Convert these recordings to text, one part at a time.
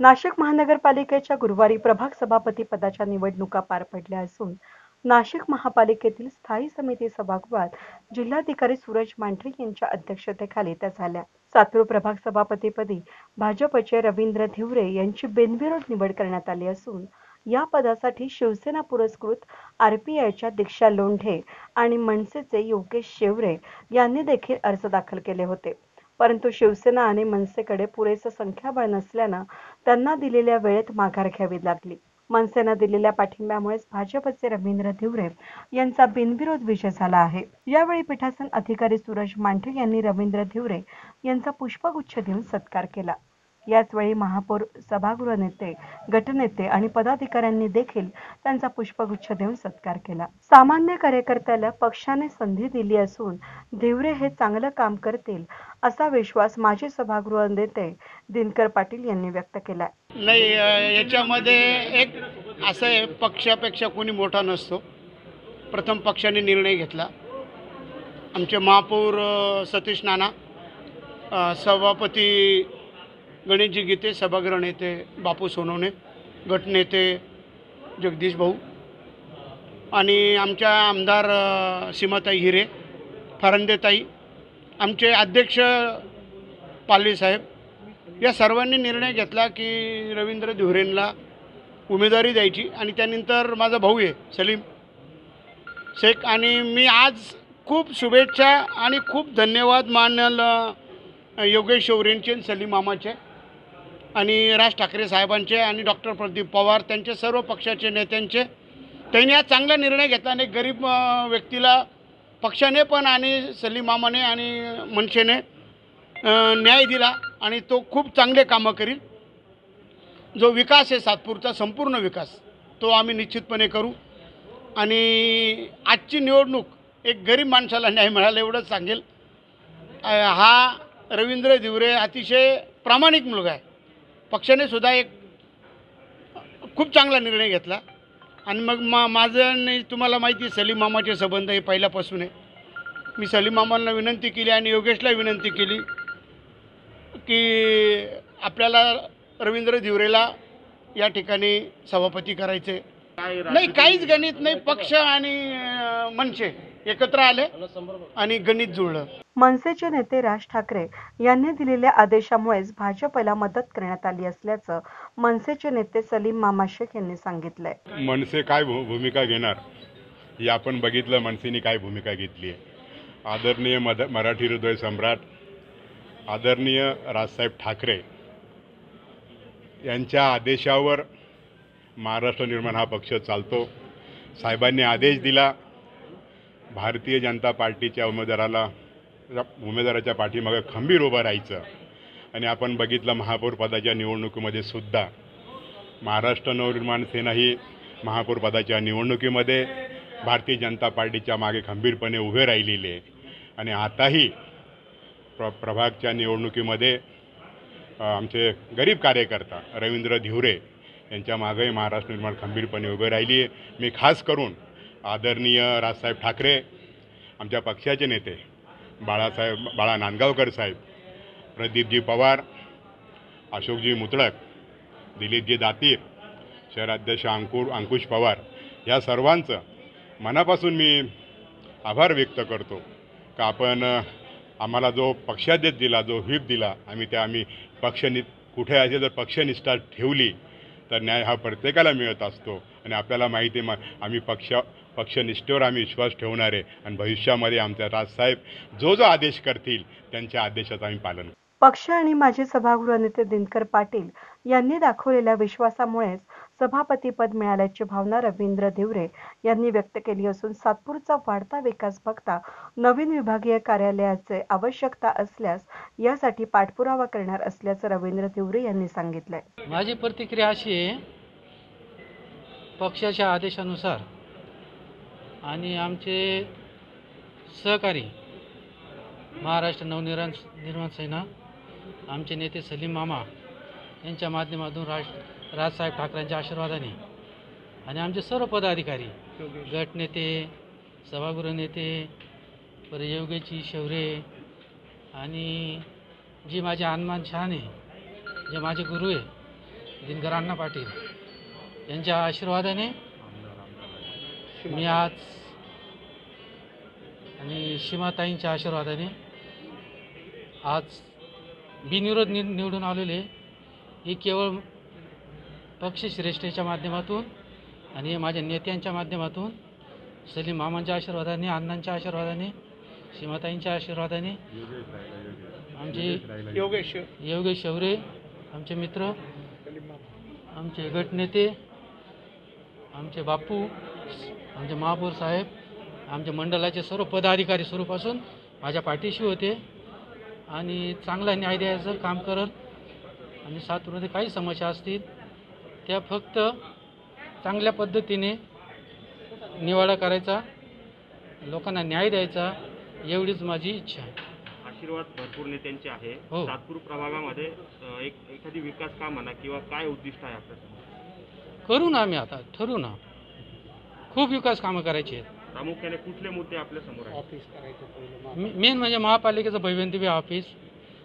नाशिक महानगरपालिकेच्या गुरुवारी प्रभाग सभापती पदाच्या निवडणुका पार पडल्या असून नाशिक महापालिकेतील स्थायी समिती सभागृहात जिल्हाधिकारी सूरज मांढरे यांच्या अध्यक्षतेखाली त्या झाल्या. सातूर प्रभाग सभापतीपदी भाजपचे रवींद्र धिवरे यांची बिनविरोध निवड करण्यात आली असून या पदासाठी शिवसेना पुरस्कृत आरपीआयच्या दीक्षा लोंढे आणि मनसेचे योगेश शेवरे यांनी देखील अर्ज दाखल केले होते. परंतु शिवसेना आणि मनसेकडे पुरेसं संख्याबळ नसल्यानं त्यांना दिलेल्या वेळेत माघार घ्यावी लागली. मनसेनं दिलेल्या पाठिंब्यामुळेच भाजपचे रवींद्र धिवरे यांचा बिनविरोध विजय झाला आहे. यावेळी पीठासन अधिकारी सूरज मांढरे यांनी रवींद्र धिवरे यांचा पुष्पगुच्छ देऊन सत्कार केला. याचवेळी महापौर सभागृह नेते गटनेते आणि पदाधिकाऱ्यांनी देखील त्यांचा पुष्पगुच्छ देऊन सत्कार केला. सामान्य कार्यकर्त्याला पक्षाने संधी दिली असून धिवरे हे चांगलं काम करतील असा विश्वास माजी सभागृह नेते दिनकर पाटील यांनी व्यक्त केला. नाही याच्यामध्ये एक असं आहे पक्षापेक्षा कोणी मोठा नसतो. प्रथम पक्षाने निर्णय घेतला. आमचे महापौर सतीश नाना सभापती गणेशजी गीते सभागृह नेते बापू सोनवणे गटनेते जगदीश भाऊ आणि आमच्या आमदार सीमाताई हिरे फरंदेताई आमचे अध्यक्ष पालवी साहेब या सर्वांनी निर्णय घेतला की रवींद्र धिवरेंना उमेदवारी द्यायची आणि त्यानंतर माझा भाऊ आहे सलीम. शेख आणि मी आज खूप शुभेच्छा आणि खूप धन्यवाद मानल योगेश शौरेंचे आणि सलीम मामाचे. आणि राज ठाकरे साहेबांचे आणि डॉक्टर प्रदीप पवार त्यांचे सर्व पक्षाचे नेत्यांचे. त्यांनी आज चांगला निर्णय घेतला आणि गरीब व्यक्तीला पक्षाने पण आणि सलीमामाने आणि मनसेने न्याय दिला आणि तो खूप चांगले कामं करील. जो विकास आहे सातपूरचा संपूर्ण विकास तो आम्ही निश्चितपणे करू. आणि आजची निवडणूक एक गरीब माणसाला न्याय मिळाला एवढंच सांगेल. हा रवींद्र दिवरे अतिशय प्रामाणिक मुलगा आहे. पक्षाने सुद्धा एक खूप चांगला निर्णय घेतला. आणि मग मा माझं आणि तुम्हाला माहिती आहे सलीम मामाचे संबंध हे पहिल्यापासून आहे. मी सलीम मामांना विनंती केली आणि योगेशला विनंती केली की आपल्याला रवींद्र धिवरेला या ठिकाणी सभापती करायचे. नाही काहीच गणित नाही पक्ष आणि मनसे एकत्र आले आणि गणित जुळलं. मनसेचे नेते राज ठाकरे यांनी दिलेल्या आदेशामुळेच भाजपला मदत करण्यात आली असल्याचं मनसेचे नेते सलीम मामा शेख यांनी सांगितलंय. मनसे काय भू भूमिका घेणार? हे आपण बघितलं मनसेने काय भूमिका घेतली आहे आदरणीय मद मराठी हृदय सम्राट आदरणीय राजसाहेब ठाकरे यांच्या आदेशावर महाराष्ट्र निर्माण हा पक्ष चालतो. साहेबांनी आदेश दिला. भारतीय जनता पार्टीच्या उमेदवाराला उमेदवाराच्या पाठीमागं खंबीर उभं राहायचं. आणि आपण बघितलं महापौरपदाच्या निवडणुकीमध्ये सुद्धा. महाराष्ट्र नवनिर्माण सेना ही महापौरपदाच्या निवडणुकीमध्ये भारतीय जनता पार्टीच्या मागे खंबीरपणे उभे राहिलेले आहे. आणि आताही प्र प्रभागच्या निवडणुकीमध्ये आमचे गरीब कार्यकर्ता रवींद्र धिवरे यांच्या मागेही महाराष्ट्र निर्माण खंबीरपणे उभे राहिली आहे. मी खास करून आदरणीय राजसाहेब ठाकरे आमच्या पक्षाचे नेते बाळासाहेब बाळा नांदगावकर साहेब प्रदीपजी पवार अशोकजी मुतळक दिलीपजी दातीर शहराध्यक्ष अंकुर अंकुश पवार या सर्वांचं मनापासून मी आभार व्यक्त करतो का आपण आम्हाला जो पक्षाध्यक्ष दिला जो व्हीप दिला आम्ही त्या आम्ही पक्षनि कुठे असे जर पक्षनिष्ठा ठेवली तर न्याय हा प्रत्येकाला मिळत असतो आणि आपल्याला माहिती मा मग आम्ही पक्ष पक्षनिष्ठेवर आम्ही विश्वास ठेवणार आहे आणि भविष्यामध्ये आमच्या राजसाहेब जो जो आदेश करतील त्यांच्या आदेशाचं आम्ही पालन करू. पक्ष आणि माजी सभागृह नेते दिनकर पाटील यांनी दाखवलेल्या विश्वासामुळेच सभापतीपद मिळाल्याची भावना रवींद्र धिवरे यांनी व्यक्त केली असून सातपूरचा वाढता विकास बघता नवीन विभागीय कार्यालयाचे आवश्यकता असल्यास यासाठी पाठपुरावा करणार असल्याचं रवींद्र धिवरे यांनी सांगितलंय. माझी प्रतिक्रिया अशी आहे पक्षाच्या आदेशानुसार आणि आमचे सहकारी महाराष्ट्र नवनिर्माण निर्माण सेना आमचे नेते सलीम मामा यांच्या माध्यमातून राज राजसाहेब ठाकरेंच्या आशीर्वादाने आणि आमचे सर्व पदाधिकारी गटनेते सभागृह नेते परत योगेची शौरे आणि जी माझे हनुमान शहाणे जे माझे गुरु आहे दिनकर अण्णा पाटील यांच्या आशीर्वादाने मी आज आणि सीमाताईंच्या आशीर्वादाने आज बिनविरोध नि निवडून आलेले हे केवळ पक्षश्रेष्ठीच्या माध्यमातून आणि माझ्या नेत्यांच्या माध्यमातून सलीम मामांच्या आशीर्वादाने अण्णांच्या आशीर्वादाने सीमाताईंच्या आशीर्वादाने आमचे योगेश. योगेश शौरे आमचे मित्र आमचे गटनेते आमचे बापू आमचे महापौर साहेब आमच्या मंडळाचे सर्व पदाधिकारी स्वरूपासून माझ्या पाठीशी होते. आणि चांगला न्याय द्यायचं काम करत आणि सातूरमध्ये काही समस्या असतील त्या फक्त चांगल्या पद्धतीने निवाडा करायचा लोकांना न्याय द्यायचा एवढीच माझी इच्छा आहे. आशीर्वाद भरपूर नेत्यांचे आहे. हो. सातपूर प्रभागामध्ये अ, एक एखादी विकास काम म्हणा किंवा काय उद्दिष्ट आहे आपल्यासमोर करू ना आम्ही आता ठरवू ना. खूप विकास कामं करायची आहेत. प्रामुख्याने कुठले मुद्दे आपल्यासमोर आहेत? मे- मेन म्हणजे महापालिकेचं भैवंती ऑफिस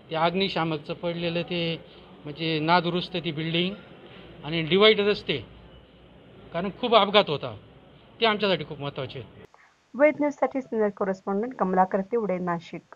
ते अग्निशामकचं पडलेलं ते म्हणजे नादुरुस्त ती बिल्डिंग आणि डिवाईड रस्ते. कारण खूप अपघात होता. ते आमच्यासाठी खूप महत्त्वाचे आहेत. वेद न्यूजसाठी सिनियर कॉरेस्पॉन्डंट कमलाकर तिवडे नाशिक.